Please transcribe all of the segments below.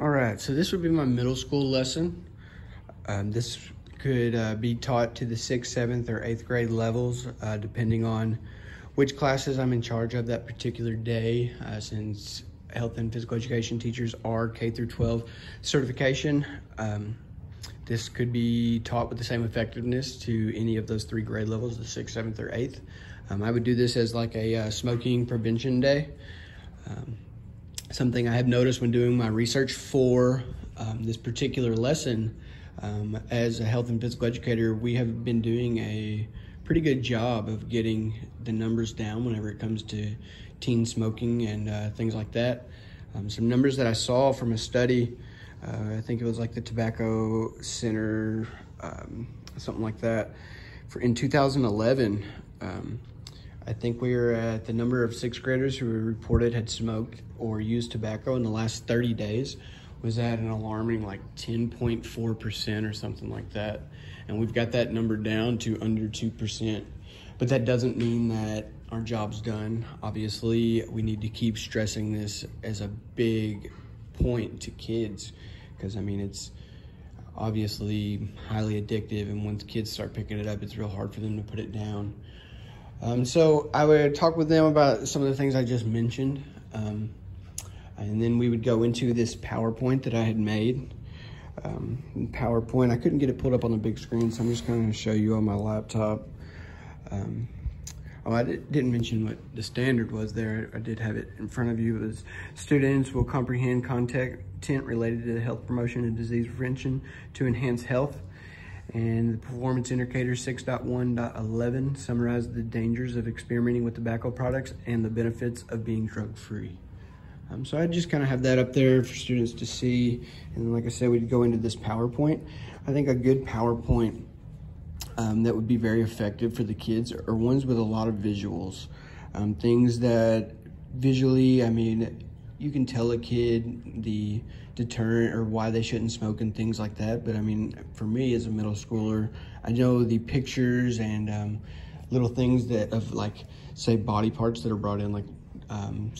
All right, so this would be my middle school lesson. Um, this could uh, be taught to the sixth, seventh, or eighth grade levels, uh, depending on which classes I'm in charge of that particular day, uh, since health and physical education teachers are K through 12 certification. Um, this could be taught with the same effectiveness to any of those three grade levels, the sixth, seventh, or eighth. Um, I would do this as like a uh, smoking prevention day. Something I have noticed when doing my research for um, this particular lesson, um, as a health and physical educator, we have been doing a pretty good job of getting the numbers down whenever it comes to teen smoking and uh, things like that. Um, some numbers that I saw from a study, uh, I think it was like the Tobacco Center, um, something like that. For in 2011, um, I think we were at the number of sixth graders who were reported had smoked or used tobacco in the last 30 days was at an alarming like 10.4% or something like that. And we've got that number down to under 2%. But that doesn't mean that our job's done. Obviously, we need to keep stressing this as a big point to kids because I mean, it's obviously highly addictive. And once kids start picking it up, it's real hard for them to put it down. Um, so I would talk with them about some of the things I just mentioned. Um, and then we would go into this PowerPoint that I had made. Um, PowerPoint, I couldn't get it pulled up on the big screen, so I'm just going to show you on my laptop. Um, oh, I didn't mention what the standard was there. I did have it in front of you. It was students will comprehend content related to health promotion and disease prevention to enhance health. And the performance indicator 6.1.11 summarized the dangers of experimenting with tobacco products and the benefits of being drug-free. Um, so I just kind of have that up there for students to see. And like I said, we'd go into this PowerPoint. I think a good PowerPoint um, that would be very effective for the kids are ones with a lot of visuals. Um, things that visually, I mean, you can tell a kid the deterrent or why they shouldn't smoke and things like that. But I mean, for me as a middle schooler, I know the pictures and um, little things that of like, say, body parts that are brought in, like um,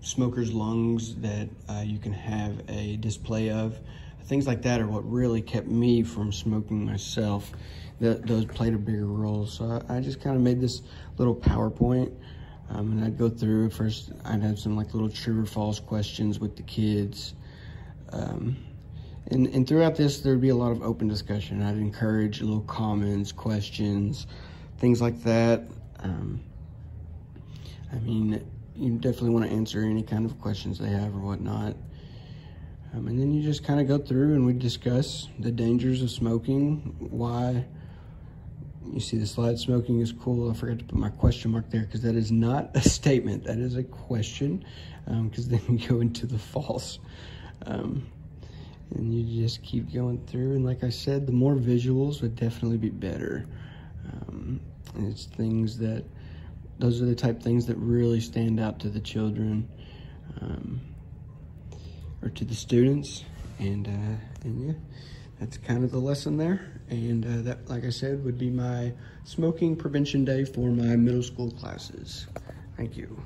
smoker's lungs that uh, you can have a display of. Things like that are what really kept me from smoking myself. That those played a bigger role. So I, I just kind of made this little PowerPoint. Um, and I'd go through first, I'd have some like little true or false questions with the kids. Um, and, and throughout this, there'd be a lot of open discussion. I'd encourage little comments, questions, things like that. Um, I mean, you definitely want to answer any kind of questions they have or whatnot. Um, and then you just kind of go through and we discuss the dangers of smoking, why you see the slide smoking is cool. I forgot to put my question mark there because that is not a statement. That is a question because um, then you go into the false. Um, and you just keep going through. And like I said, the more visuals would definitely be better. Um, and it's things that those are the type things that really stand out to the children um, or to the students. And, uh, and yeah, that's kind of the lesson there. And uh, that, like I said, would be my smoking prevention day for my middle school classes. Thank you.